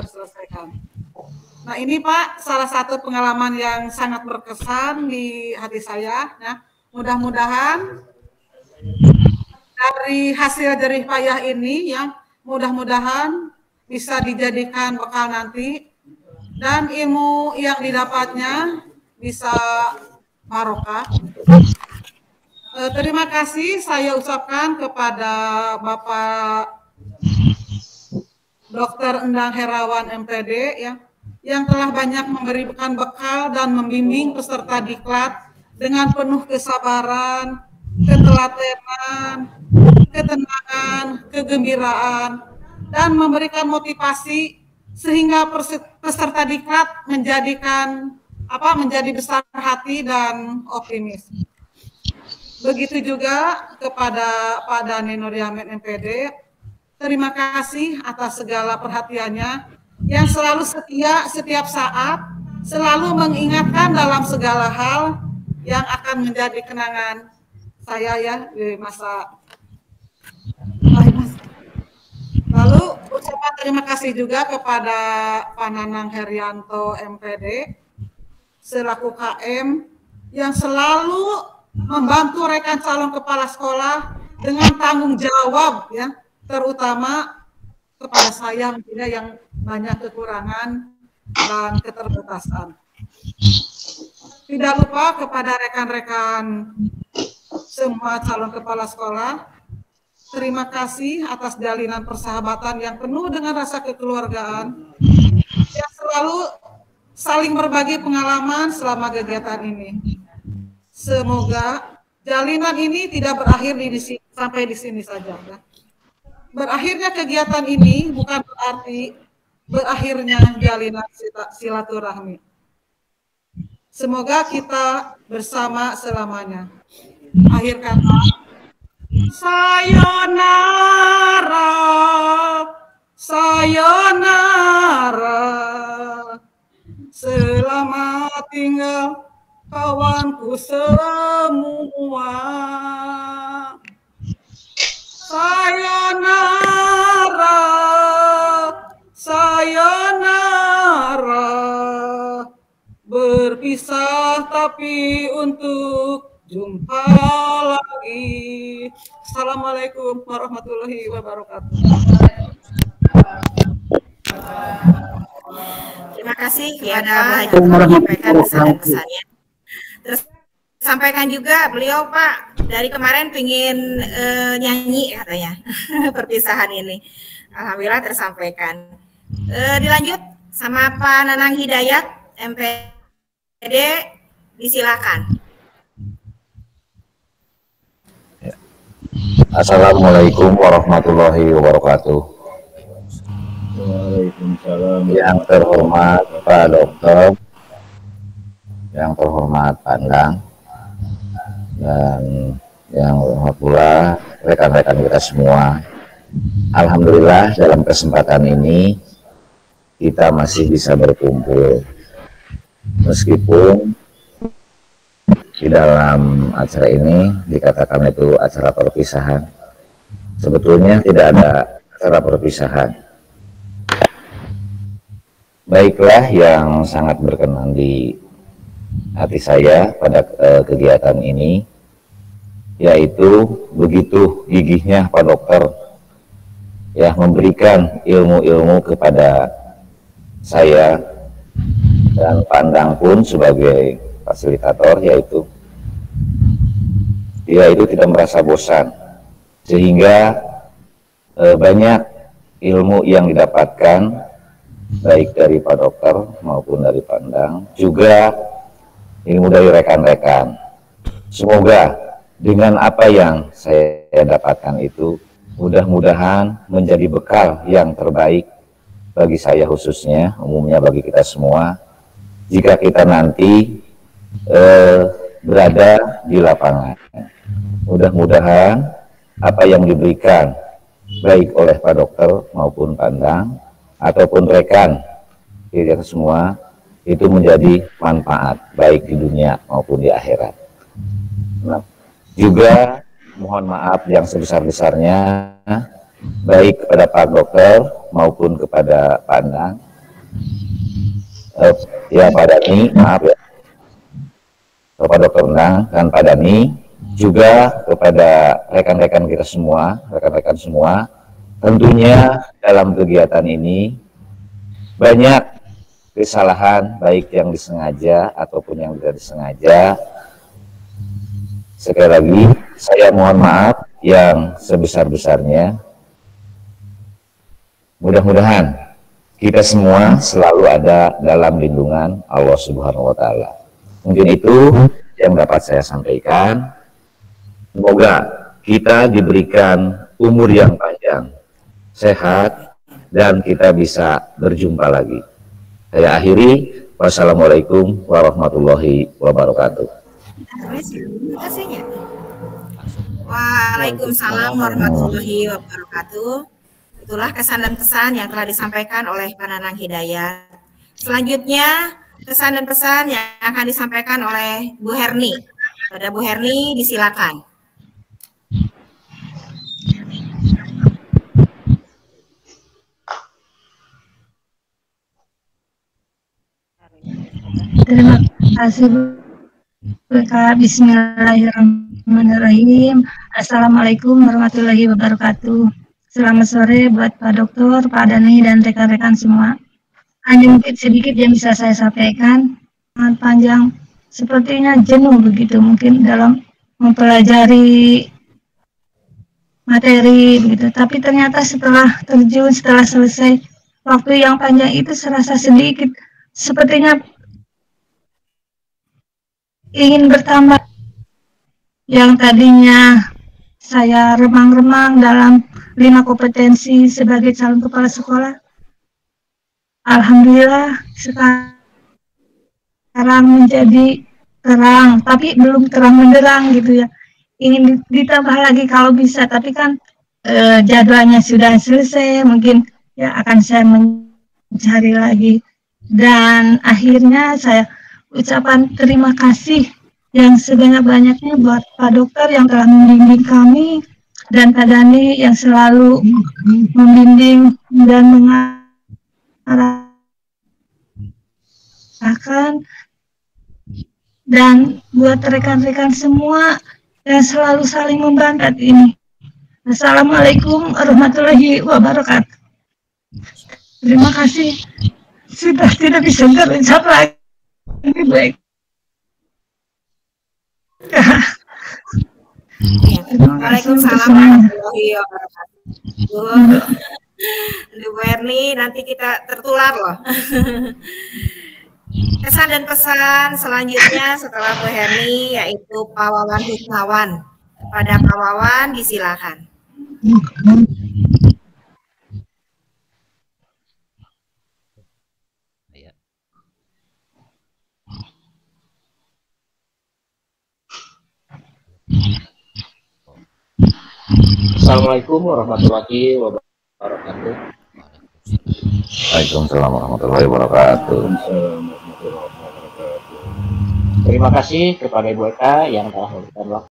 terselesaikan. Nah ini Pak salah satu pengalaman yang sangat berkesan di hati saya. Ya. Mudah-mudahan dari hasil jerih payah ini yang mudah-mudahan bisa dijadikan bekal nanti dan ilmu yang didapatnya bisa barokah. Eh, terima kasih saya ucapkan kepada Bapak Dr. Endang Herawan MPD ya yang telah banyak memberikan bekal dan membimbing peserta diklat dengan penuh kesabaran, ketelatenan, ketenangan, kegembiraan, dan memberikan motivasi sehingga peserta diklat menjadikan apa menjadi besar hati dan optimis. Begitu juga kepada Pak Dani Nuryamin MPD, terima kasih atas segala perhatiannya yang selalu setia setiap saat, selalu mengingatkan dalam segala hal yang akan menjadi kenangan saya ya di masa Lalu ucapan terima kasih juga kepada Pak Nanang Herianto MPD selaku KM yang selalu membantu rekan calon kepala sekolah dengan tanggung jawab ya, terutama kepada saya mungkin yang banyak kekurangan dan keterbatasan. Tidak lupa kepada rekan-rekan semua calon kepala sekolah, terima kasih atas jalinan persahabatan yang penuh dengan rasa kekeluargaan yang selalu saling berbagi pengalaman selama kegiatan ini. Semoga jalinan ini tidak berakhir di, di sampai di sini saja. Berakhirnya kegiatan ini bukan berarti berakhirnya jalinan silaturahmi. Semoga kita bersama selamanya. Akhir kata, sayonara, sayonara, selamat tinggal kawanku semua. Sayonara, berpisah tapi untuk jumpa lagi. Assalamualaikum warahmatullahi wabarakatuh. Terima kasih kepada Haji menyampaikan pesan-pesannya. Terus sampaikan juga beliau Pak dari kemarin pingin uh, nyanyi katanya perpisahan ini. Alhamdulillah tersampaikan. Uh, dilanjut sama Pak Nanang Hidayat MPD disilakan. Ya. Assalamualaikum warahmatullahi wabarakatuh. Waalaikumsalam. Yang terhormat Pak Dokter, yang terhormat Pandang, dan yang pula rekan-rekan kita semua. Alhamdulillah dalam kesempatan ini kita masih bisa berkumpul meskipun di dalam acara ini dikatakan itu acara perpisahan. Sebetulnya tidak ada acara perpisahan. Baiklah yang sangat berkenan di hati saya pada uh, kegiatan ini yaitu begitu gigihnya Pak Dokter ya memberikan ilmu-ilmu kepada saya dan Pandang pun sebagai fasilitator yaitu dia itu tidak merasa bosan sehingga e, banyak ilmu yang didapatkan baik dari Pak Dokter maupun dari Pandang juga ilmu dari rekan-rekan. Semoga dengan apa yang saya dapatkan itu mudah-mudahan menjadi bekal yang terbaik bagi saya khususnya, umumnya bagi kita semua, jika kita nanti eh, berada di lapangan. Mudah-mudahan apa yang diberikan baik oleh Pak Dokter maupun Pandang ataupun rekan kita semua itu menjadi manfaat baik di dunia maupun di akhirat. Nah, juga mohon maaf yang sebesar-besarnya baik kepada Pak Dokter maupun kepada Pandang uh, ya Pak Dani, maaf ya, Bapak Dokter Nang dan Pak Dani, juga kepada rekan-rekan kita semua, rekan-rekan semua, tentunya dalam kegiatan ini banyak kesalahan baik yang disengaja ataupun yang tidak disengaja. Sekali lagi, saya mohon maaf yang sebesar-besarnya. Mudah-mudahan kita semua selalu ada dalam lindungan Allah Subhanahu wa taala. Mungkin itu yang dapat saya sampaikan. Semoga kita diberikan umur yang panjang, sehat, dan kita bisa berjumpa lagi. Saya akhiri. Wassalamualaikum warahmatullahi wabarakatuh. Waalaikumsalam warahmatullahi wabarakatuh. Itulah kesan dan pesan yang telah disampaikan oleh Pak Nanang Hidayat. Selanjutnya, kesan dan pesan yang akan disampaikan oleh Bu Herni. Pada Bu Herni, disilakan. Terima kasih Bu. Bismillahirrahmanirrahim. Assalamualaikum warahmatullahi wabarakatuh. Selamat sore buat Pak Dokter, Pak Dani, dan rekan-rekan semua. Hanya mungkin sedikit yang bisa saya sampaikan. Sangat panjang. Sepertinya jenuh begitu mungkin dalam mempelajari materi begitu. Tapi ternyata setelah terjun, setelah selesai waktu yang panjang itu serasa sedikit. Sepertinya ingin bertambah yang tadinya saya remang-remang dalam lima kompetensi sebagai calon kepala sekolah. Alhamdulillah sekarang menjadi terang, tapi belum terang menderang gitu ya. Ingin ditambah lagi kalau bisa, tapi kan e, jadwalnya sudah selesai, mungkin ya akan saya mencari lagi. Dan akhirnya saya ucapan terima kasih yang sebanyak-banyaknya buat Pak Dokter yang telah membimbing kami dan Pak Dani yang selalu membimbing dan mengarahkan dan buat rekan-rekan semua yang selalu saling membantu ini. Assalamualaikum warahmatullahi wabarakatuh. Terima kasih. Sudah tidak bisa berucap lagi. Baik. Waalaikumsalam warahmatullahi wabarakatuh. Bu Erni, nanti kita tertular loh. Kesan dan pesan selanjutnya setelah Bu Herni yaitu Pak Wawan Husnawan. Pada Pak Wawan disilakan. Assalamualaikum warahmatullahi wabarakatuh. Waalaikumsalam warahmatullahi wabarakatuh. Terima kasih kepada Ibu Eka yang telah memberikan waktu